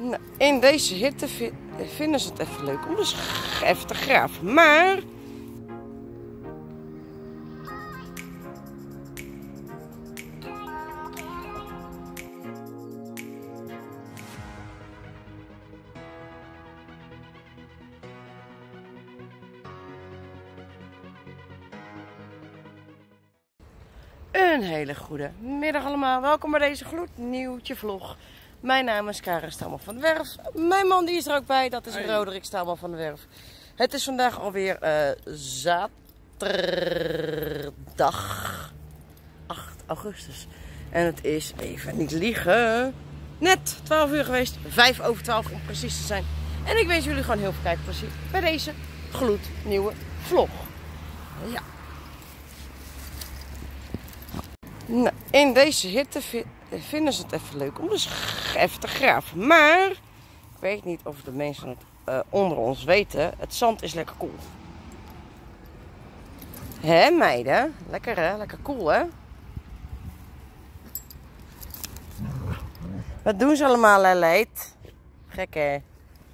Nou, in deze hitte vi- vinden ze het even leuk om dus even te graven. Maar Een hele goede middag allemaal. Welkom bij deze gloednieuwtje vlog. Mijn naam is Karen Stammer van de Werf. Mijn man die is er ook bij, dat is Roderick Stammer van de Werf. Het is vandaag alweer eh, zaterdag 8 augustus. En het is, even niet liegen, net 12 uur geweest. 5 over 12 om precies te zijn. En ik wens jullie gewoon heel veel kijkplezier bij deze gloednieuwe vlog. Ja. Nou, in deze hitte vinden ze het even leuk om dus g- even te graven. Maar ik weet niet of de mensen eh, onder ons weten. Het zand is lekker koel. Hè meiden? Lekker hè? Lekker koel hè? Wat doen ze allemaal hè, leid? Gek?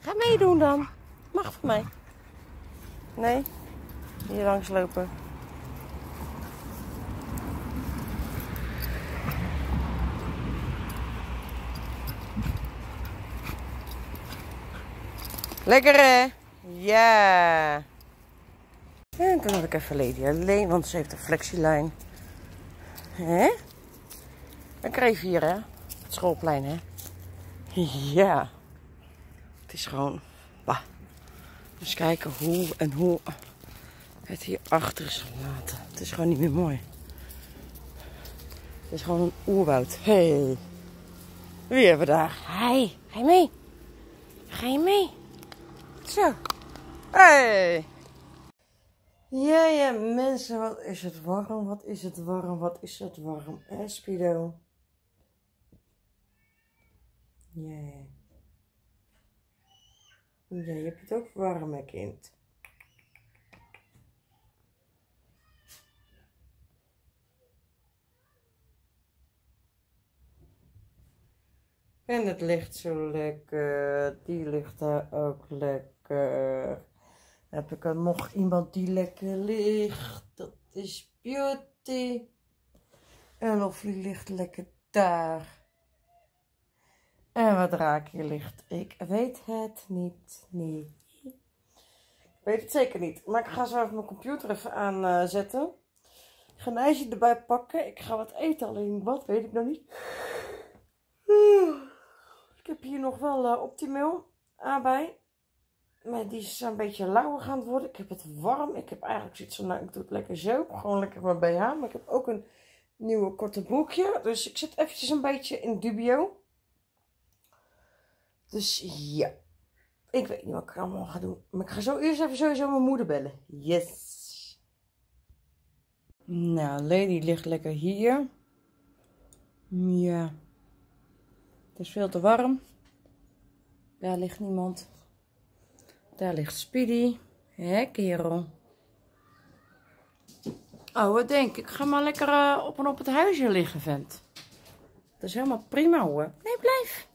Ga meedoen dan. Mag van mij. Nee? Hier langs lopen. Lekker hè? Ja. En toen had ik even Lady alleen, want ze heeft een flexielijn. Hè? Lekker even hier hè? Het schoolplein hè? Ja. Het is gewoon... Bah. Dus kijken hoe en hoe het hier achter is gelaten. Het is gewoon niet meer mooi. Het is gewoon een oerwoud. Hey. Wie hebben we daar? Hij. Ga je mee? Ga je mee? Zo. Hey. Ja, ja, mensen, wat is het warm, wat is het warm, wat is het warm. Hè, Spido? Ja, ja. Ja, je hebt het ook warm, hè, kind. En het ligt zo lekker. Die ligt daar ook lekker. Heb ik er nog iemand die lekker ligt? Dat is Beauty. En Loffie ligt lekker daar. En wat raakje ligt? Ik weet het niet. Nee. Ik weet het zeker niet. Maar ik ga zo even mijn computer even aanzetten. Ik ga een ijsje erbij pakken. Ik ga wat eten, alleen wat weet ik nog niet. Hier nog wel uh, Optimal aan bij. Maar die is een beetje lauwer gaan worden. Ik heb het warm. Ik heb eigenlijk zoiets van, nou, ik doe het lekker zo. Gewoon lekker mijn BH. Maar ik heb ook een nieuwe korte broekje. Dus ik zit eventjes een beetje in dubio. Dus ja. Ik weet niet wat ik allemaal ga doen. Maar ik ga zo eerst even sowieso mijn moeder bellen. Yes. Nou, Lady ligt lekker hier. Ja. Het is veel te warm. Daar ligt niemand. Daar ligt Speedy. Hé, kerel. Oh, wat denk ik? Ik ga maar lekker uh, op en op het huisje liggen, vent. Dat is helemaal prima, hoor. Nee, blijf.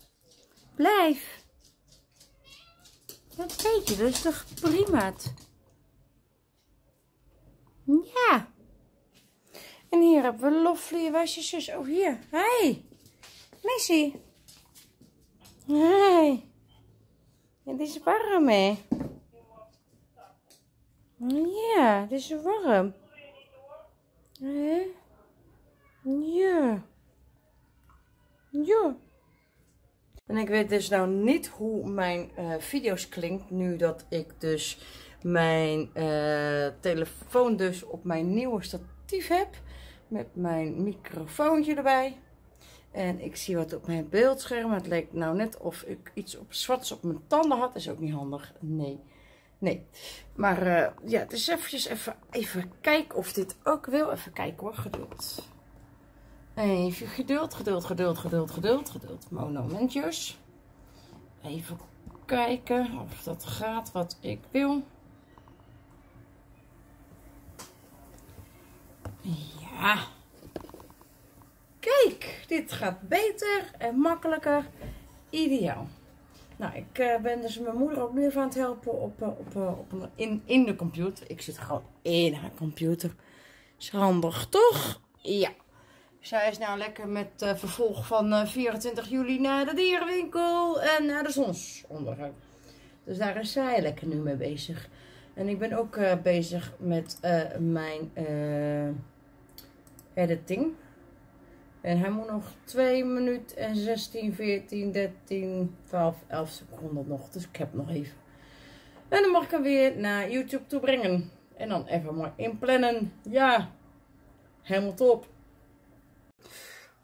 Blijf. Dat weet je, dat is toch prima. Ja. En hier hebben we Loffly. Waar is je zus? Oh, hier. Hey. Missy. Hey. Het is warm, hè? Ja, het is warm. Hè? Ja. Ja. En ik weet dus nou niet hoe mijn uh, video's klinkt nu dat ik dus mijn uh, telefoon dus op mijn nieuwe statief heb. Met mijn microfoontje erbij. En ik zie wat op mijn beeldscherm. Het lijkt nou net of ik iets op zwarts op mijn tanden had. Is ook niet handig. Nee. Nee. Maar uh, ja, is eventjes even, even kijken of dit ook wil. Even kijken hoor. Geduld. Even geduld, geduld, geduld, geduld, geduld, geduld. Monumentjes. Even kijken of dat gaat wat ik wil. Ja. Kijk, dit gaat beter en makkelijker. Ideaal. Nou, ik uh, ben dus mijn moeder ook nu aan het helpen op, uh, op, uh, op, in, in de computer. Ik zit gewoon in haar computer. Is handig, toch? Ja. Zij is nou lekker met vervolg van 24 juli naar de dierenwinkel en naar de zonsondergang. Dus daar is zij lekker nu mee bezig. En ik ben ook bezig met mijn editing. En hij moet nog 2 minuten en 16, 14, 13, 12, 11 seconden nog. Dus ik heb nog even. En dan mag ik hem weer naar YouTube toe brengen. En dan even maar inplannen. Ja, helemaal top.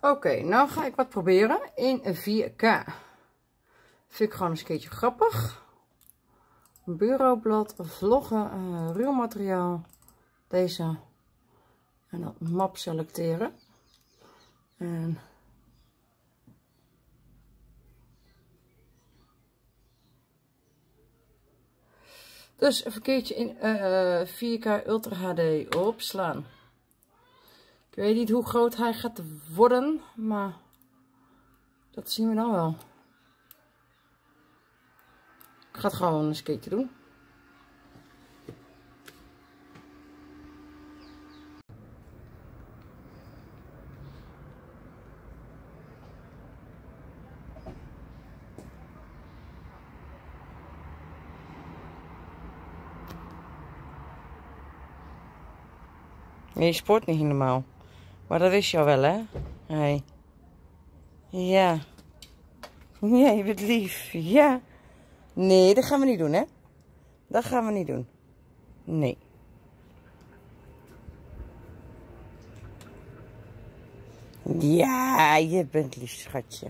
Oké, nou ga ik wat proberen in 4K. Vind ik gewoon een keertje grappig. Bureaublad, vloggen, uh, ruw materiaal. Deze. En dan map selecteren. En dus een verkeertje in uh, eh, 4K Ultra HD opslaan. Ik weet niet hoe groot hij gaat worden, maar dat zien we dan wel. Ik ga het gewoon een keertje doen. Je sport niet helemaal. Maar dat je al wel, hè? Hey. Ja. Ja, je bent lief. Ja. Nee, dat gaan we niet doen, hè? Dat gaan we niet doen. Nee. Ja, je bent lief, schatje.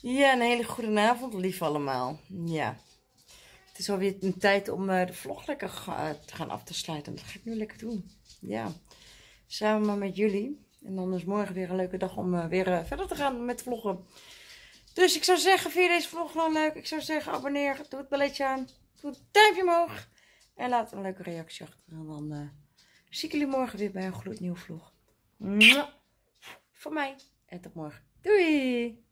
Ja, een hele goede avond, lief allemaal. Ja. Het is alweer een tijd om eh, de vlog lekker eh, te gaan af te sluiten. Dat ga ik nu lekker doen. Ja, samen met jullie. En dan is morgen weer een leuke dag om eh, weer verder te gaan met vloggen. Dus ik zou zeggen, vind je deze vlog nou leuk? Ik zou zeggen, abonneer, doe het belletje aan, doe het duimpje omhoog. En laat een leuke reactie achter. En dan zie ik jullie morgen weer bij een gloednieuwe vlog. Voor mij. En tot morgen. Doei!